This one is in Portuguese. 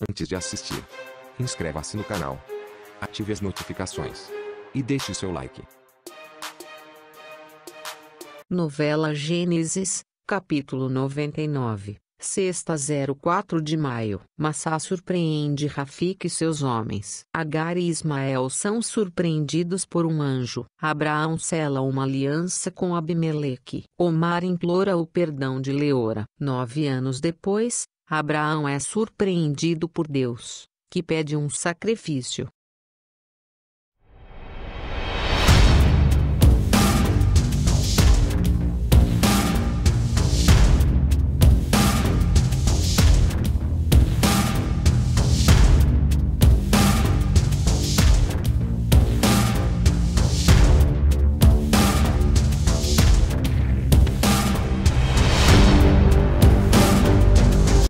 Antes de assistir, inscreva-se no canal, ative as notificações e deixe seu like. Novela Gênesis, capítulo 99, sexta 04 de maio. Massá surpreende Rafik e seus homens. Agar e Ismael são surpreendidos por um anjo. Abraão sela uma aliança com Abimeleque. Omar implora o perdão de Leora. Nove anos depois, Abraão é surpreendido por Deus, que pede um sacrifício.